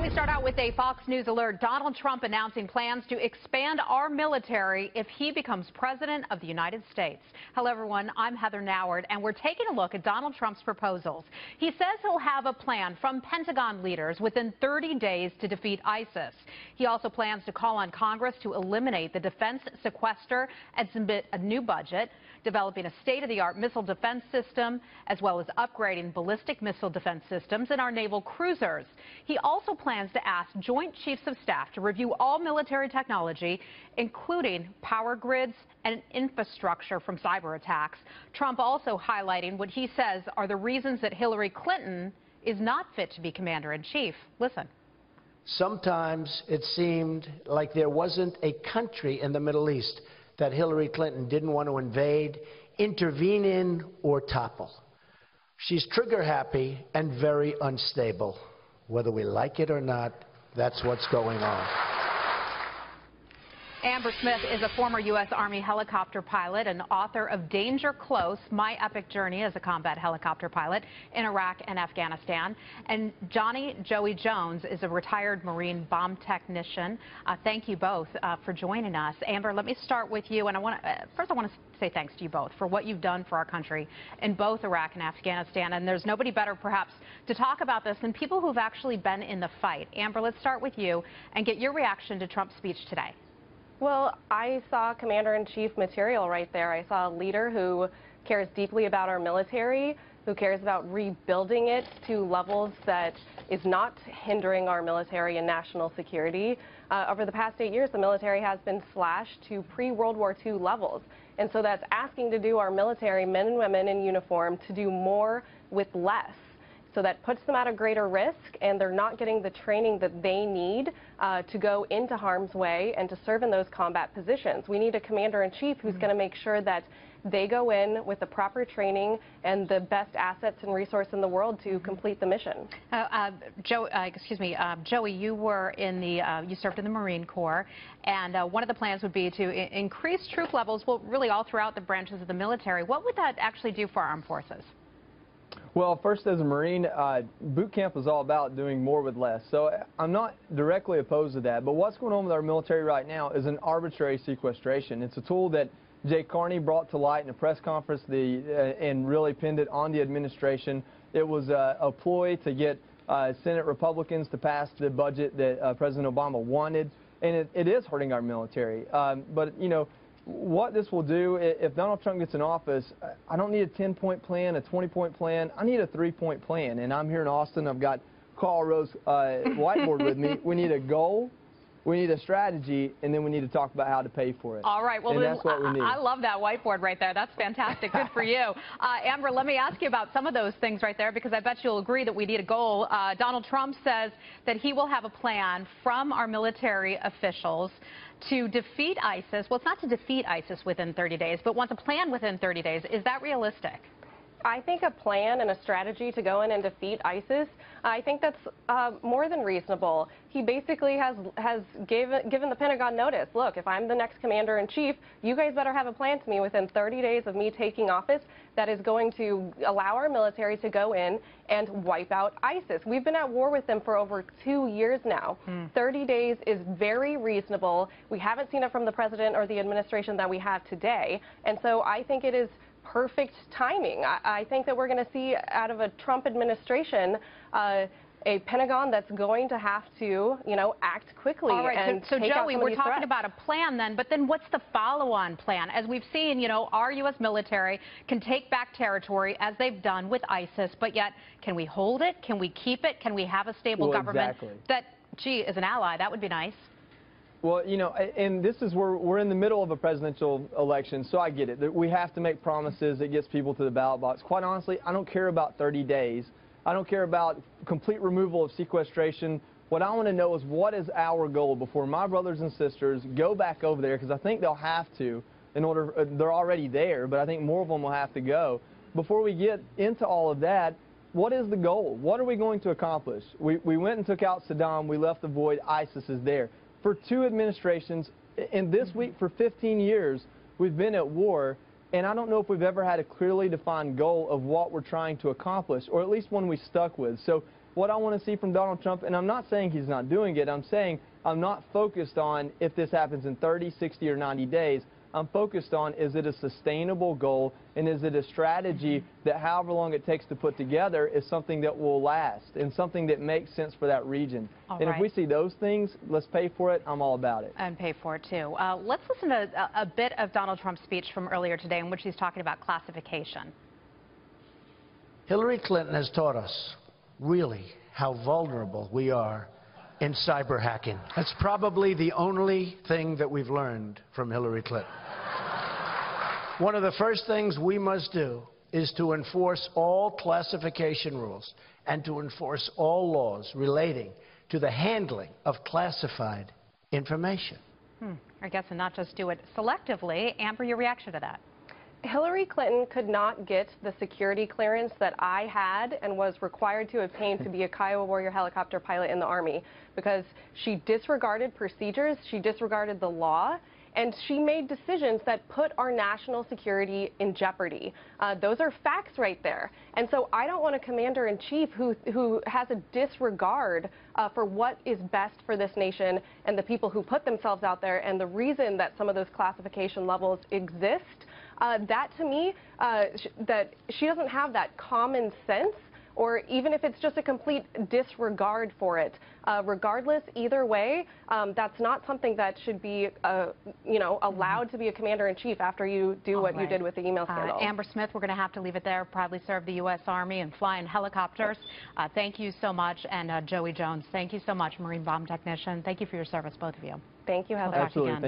We start out with a Fox News alert. Donald Trump announcing plans to expand our military if he becomes president of the United States. Hello, everyone. I'm Heather Nauert, and we're taking a look at Donald Trump's proposals. He says he'll have a plan from Pentagon leaders within 30 days to defeat ISIS. He also plans to call on Congress to eliminate the defense sequester and submit a new budget, developing a state-of-the-art missile defense system, as well as upgrading ballistic missile defense systems in our naval cruisers. He also plans to ask Joint Chiefs of Staff to review all military technology, including power grids and infrastructure from cyber attacks. Trump also highlighting what he says are the reasons that Hillary Clinton is not fit to be commander-in-chief. Listen. Sometimes it seemed like there wasn't a country in the Middle East that Hillary Clinton didn't want to invade, intervene in, or topple. She's trigger happy and very unstable. Whether we like it or not, that's what's going on. Amber Smith is a former U.S. Army helicopter pilot and author of Danger Close, My Epic Journey as a Combat Helicopter Pilot in Iraq and Afghanistan. And Johnny Joey Jones is a retired Marine bomb technician. Uh, thank you both uh, for joining us. Amber, let me start with you. And I want to, uh, first I want to say thanks to you both for what you've done for our country in both Iraq and Afghanistan. And there's nobody better perhaps to talk about this than people who've actually been in the fight. Amber, let's start with you and get your reaction to Trump's speech today. Well, I saw commander-in-chief material right there. I saw a leader who cares deeply about our military, who cares about rebuilding it to levels that is not hindering our military and national security. Uh, over the past eight years, the military has been slashed to pre-World War II levels. And so that's asking to do our military, men and women in uniform, to do more with less. So that puts them at a greater risk, and they're not getting the training that they need uh, to go into harm's way and to serve in those combat positions. We need a commander-in-chief who's mm -hmm. going to make sure that they go in with the proper training and the best assets and resource in the world to mm-hmm. complete the mission. Uh, uh, Joe, uh, excuse me, uh, Joey, you were in the, uh, you served in the Marine Corps, and uh, one of the plans would be to increase troop levels, well, really all throughout the branches of the military. What would that actually do for our armed forces? Well, first as a Marine, uh, boot camp is all about doing more with less. So I'm not directly opposed to that. But what's going on with our military right now is an arbitrary sequestration. It's a tool that Jay Carney brought to light in a press conference the, uh, and really pinned it on the administration. It was uh, a ploy to get uh, Senate Republicans to pass the budget that uh, President Obama wanted. And it, it is hurting our military. Um, but, you know, what this will do, if Donald Trump gets in office, I don't need a 10-point plan, a 20-point plan. I need a three-point plan. And I'm here in Austin. I've got Karl Rove uh, whiteboard with me. We need a goal, we need a strategy, and then we need to talk about how to pay for it. All right. Well, and that's what we need. I love that whiteboard right there. That's fantastic. Good for you. Uh, Amber, let me ask you about some of those things right there, because I bet you'll agree that we need a goal. Uh, Donald Trump says that he will have a plan from our military officials to defeat ISIS. Well, it's not to defeat ISIS within 30 days, but wants a plan within 30 days. Is that realistic? I think a plan and a strategy to go in and defeat ISIS, I think that's uh, more than reasonable. He basically has has gave, given the Pentagon notice, look, if I'm the next commander-in-chief, you guys better have a plan to me within 30 days of me taking office that is going to allow our military to go in and wipe out ISIS. We've been at war with them for over two years now. Hmm. 30 days is very reasonable. We haven't seen it from the president or the administration that we have today. And so I think it is perfect timing. I, I think that we're going to see out of a Trump administration uh, a Pentagon that's going to have to, you know, act quickly. All right, and so, so Joey, we're talking threats. about a plan then, but then what's the follow-on plan? As we've seen, you know, our U.S. military can take back territory as they've done with ISIS, but yet can we hold it? Can we keep it? Can we have a stable well, government exactly. that, gee, is an ally? That would be nice. Well, you know, and this is where we're in the middle of a presidential election, so I get it. We have to make promises that gets people to the ballot box. Quite honestly, I don't care about 30 days. I don't care about complete removal of sequestration. What I want to know is what is our goal before my brothers and sisters go back over there, because I think they'll have to in order, uh, they're already there, but I think more of them will have to go. Before we get into all of that, what is the goal? What are we going to accomplish? We, we went and took out Saddam. We left the void. ISIS is there for two administrations, and this week for 15 years, we've been at war, and I don't know if we've ever had a clearly defined goal of what we're trying to accomplish, or at least one we stuck with. So what I want to see from Donald Trump, and I'm not saying he's not doing it, I'm saying I'm not focused on if this happens in 30, 60, or 90 days. I'm focused on is it a sustainable goal and is it a strategy that however long it takes to put together is something that will last and something that makes sense for that region. All and right. if we see those things, let's pay for it. I'm all about it. And pay for it too. Uh, let's listen to a, a bit of Donald Trump's speech from earlier today in which he's talking about classification. Hillary Clinton has taught us really how vulnerable we are in cyber hacking. That's probably the only thing that we've learned from Hillary Clinton. One of the first things we must do is to enforce all classification rules and to enforce all laws relating to the handling of classified information. Hmm. I guess and not just do it selectively. Amber, your reaction to that? Hillary Clinton could not get the security clearance that I had and was required to obtain to be a Kiowa Warrior helicopter pilot in the Army because she disregarded procedures, she disregarded the law, and she made decisions that put our national security in jeopardy. Uh, those are facts right there. And so I don't want a commander in chief who, who has a disregard uh, for what is best for this nation and the people who put themselves out there and the reason that some of those classification levels exist. Uh, that to me, uh, sh that she doesn't have that common sense or even if it's just a complete disregard for it. Uh, regardless, either way, um, that's not something that should be, uh, you know, allowed to be a commander-in-chief after you do All what you did with the email Uh, scandal. Amber Smith, we're going to have to leave it there. Proudly served the U.S. Army and fly in helicopters. Uh, thank you so much. And uh, Joey Jones, thank you so much, Marine bomb technician. Thank you for your service, both of you. Thank you, We'll Heather. talk Absolutely. again.